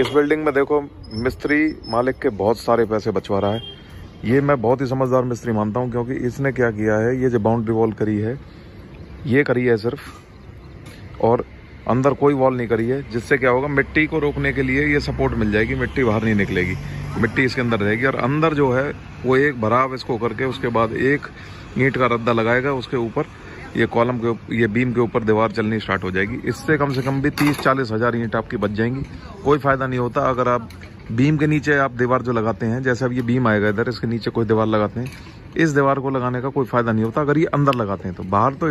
इस बिल्डिंग में देखो, मिस्त्री मालिक के बहुत सारे पैसे बचवा रहा है। ये मैं बहुत ही समझदार मिस्त्री मानता हूँ, क्योंकि इसने क्या किया है, ये जो बाउंड्री वॉल करी है, ये करी है सिर्फ़, और अंदर कोई वॉल नहीं करी है, जिससे क्या होगा, मिट्टी को रोकने के लिए ये सपोर्ट मिल जाएगी, मिट्टी बाहर नहीं निकलेगी, मिट्टी इसके अंदर रहेगी, और अंदर जो है, वो एक भराव इसको करके, उसके बाद एक ईंट का रद्दा लगाएगा, उसके ऊपर ये कॉलम के ये बीम के ऊपर दीवार चलनी स्टार्ट हो जाएगी। इससे कम से कम भी तीस चालीस हज़ार ईंट आपकी बच जाएँगी। कोई फ़ायदा नहीं होता। अगर आप बीम के नीचे आप दीवार जो लगाते हैं, जैसे अब ये बीम आएगा इधर, इसके नीचे कोई दीवार लगाते हैं, इस दीवार को लगाने का कोई फ़ायदा नहीं होता। अगर ये अंदर लगाते हैं तो बाहर तो